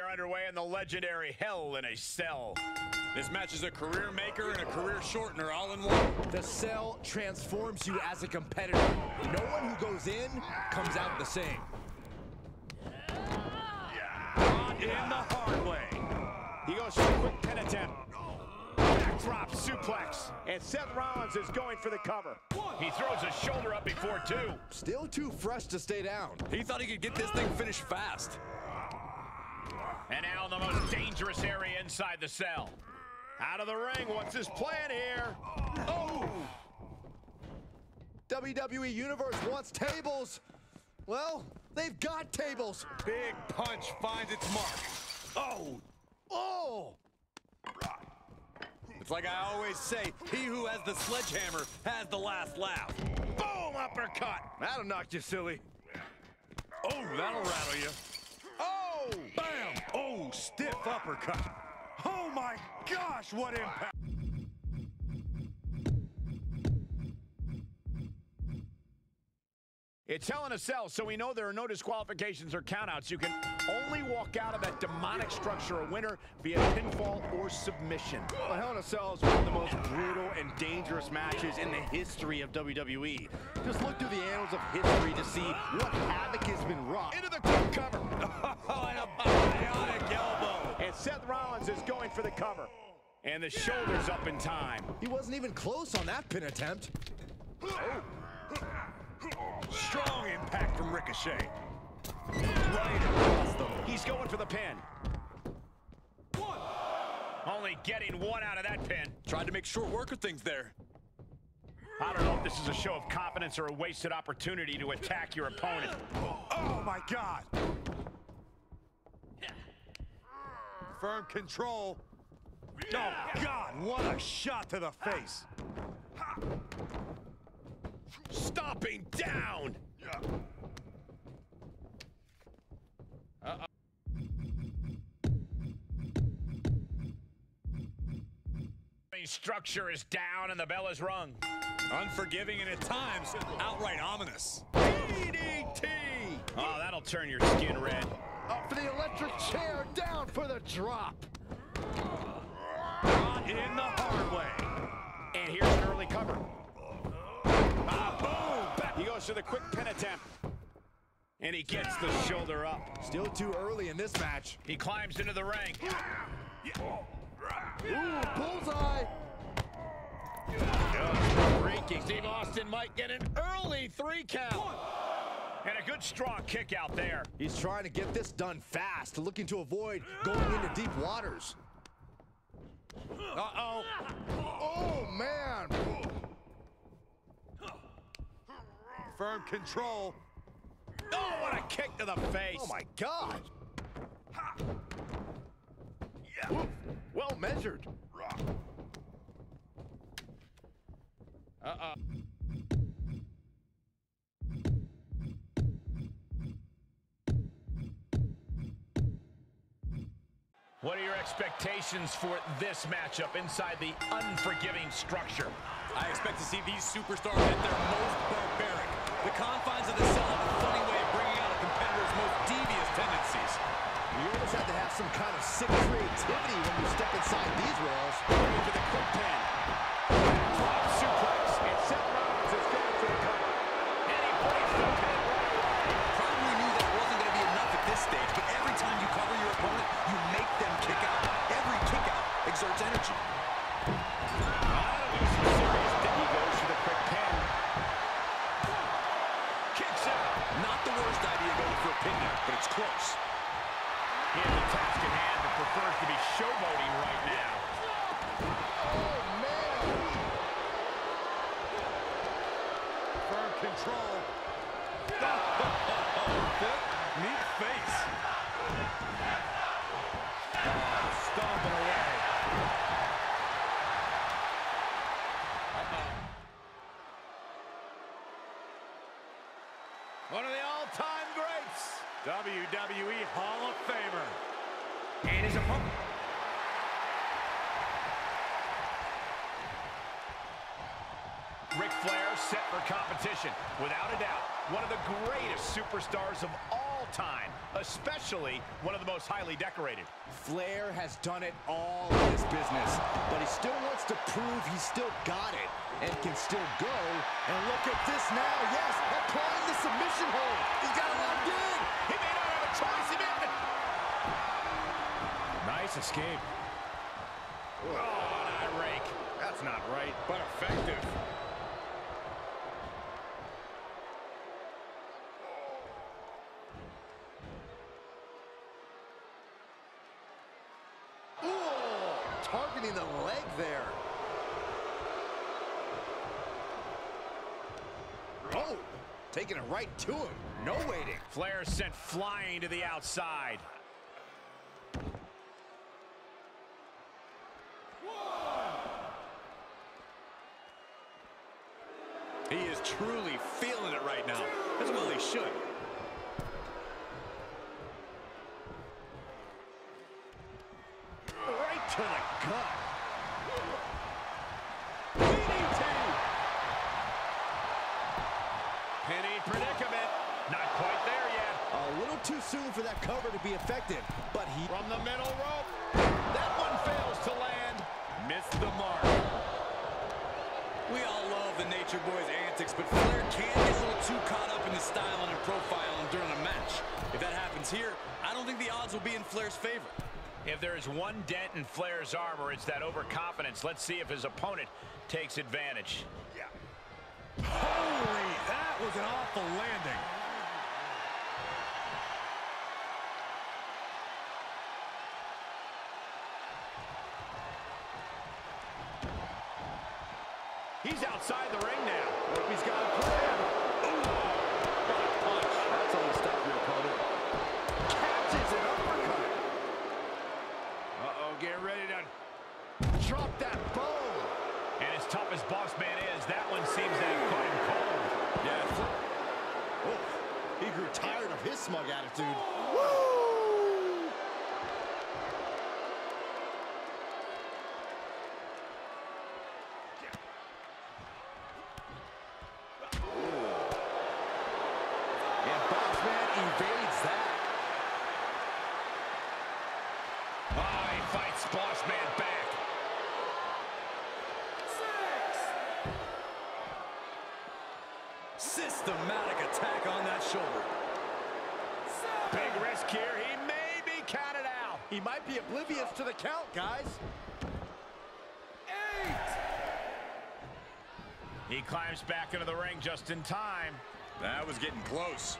are underway in the legendary Hell in a Cell. This match is a career maker and a career shortener all in one. The cell transforms you as a competitor. No one who goes in comes out the same. In the hard way. He goes for a quick pin attempt. Backdrop suplex. And Seth Rollins is going for the cover. He throws his shoulder up before two. Still too fresh to stay down. He thought he could get this thing finished fast. And now in the most dangerous area inside the cell. Out of the ring, what's his plan here? Oh! WWE Universe wants tables. Well, they've got tables. Big punch finds its mark. Oh! Oh! It's like I always say, he who has the sledgehammer has the last laugh. Boom! Uppercut. That'll knock you silly. Oh, that'll rattle you. Oh! Bam! Oh, stiff uppercut. Oh my gosh, what impact! It's Hell in a Cell, so we know there are no disqualifications or countouts. You can only walk out of that demonic structure a winner via pinfall or submission. Well, Hell in a Cell is one of the most brutal and dangerous matches in the history of WWE. Just look through the annals of history to see what havoc has been wrought. Into the Seth Rollins is going for the cover. And the shoulder's up in time. He wasn't even close on that pin attempt. Strong impact from Ricochet. Right across them. He's going for the pin. Only getting one out of that pin. Tried to make short work of things there. I don't know if this is a show of confidence or a wasted opportunity to attack your opponent. Oh my God! Firm control. Oh God, what a shot to the face. Stomping down. The structure is down and the bell is rung. Unforgiving and at times outright ominous. DDT! Oh, that'll turn your skin red. Up for the electric chair, down for the drop. Caught in the hard way. And here's an early cover. Ah, boom! He goes for the quick pin attempt. And he gets the shoulder up. Still too early in this match. He climbs into the ring. Ooh, bullseye. Freaky. Steve Austin might get an early three count. And a good strong kick out there. He's trying to get this done fast, looking to avoid going into deep waters. Uh-oh. Oh, man. Firm control. Oh, what a kick to the face. Oh, my God. Oof, well measured. Uh-uh. What are your expectations for this matchup inside the unforgiving structure? I expect to see these superstars at their most barbaric. The confines of the cell have a funny way of bringing out a competitor's most devious tendencies. You almost have to have some kind of sick creativity when you step inside these walls. But it's close. He has a task in hand, but prefers to be showboating right now. Oh, man. Firm control. Foot, oh, oh, neat oh face. Stomping away. One of the all-time greats. WWE Hall of Famer. And his opponent. Ric Flair set for competition. Without a doubt, one of the greatest superstars of all time, especially one of the most highly decorated. Flair has done it all in this business, but he still wants to prove he's still got it and can still go. And look at this now, yes, applying the submission hold. He's got it locked in. Escape. Oh, an eye rake. That's not right. But effective. Targeting the leg there. Oh, taking it right to him. No waiting. Flair sent flying to the outside. He is truly feeling it right now. As well he should. Right to the gut. DDT. Penny predicament. Not quite there yet. A little too soon for that cover to be effective, but he... From the middle rope. That one fails to land. Missed the mark. We all love the Nature Boy's antics, but Flair can get a little too caught up in his styling and profiling during a match. If that happens here, I don't think the odds will be in Flair's favor. If there is one dent in Flair's armor, it's that overconfidence. Let's see if his opponent takes advantage. Yeah. Holy, that was an awful landing. He's outside the ring now. He's got a plan. Drop that bone. And as tough as Boss Man is, that one seems to have caught him cold. Yeah. Oh, he grew tired of his smug attitude. And Bossman evades that. Ah, he fights Boss Man back. Systematic attack on that shoulder. Big risk here. He may be counted out. He might be oblivious to the count, guys. Eight. He climbs back into the ring just in time. That was getting close.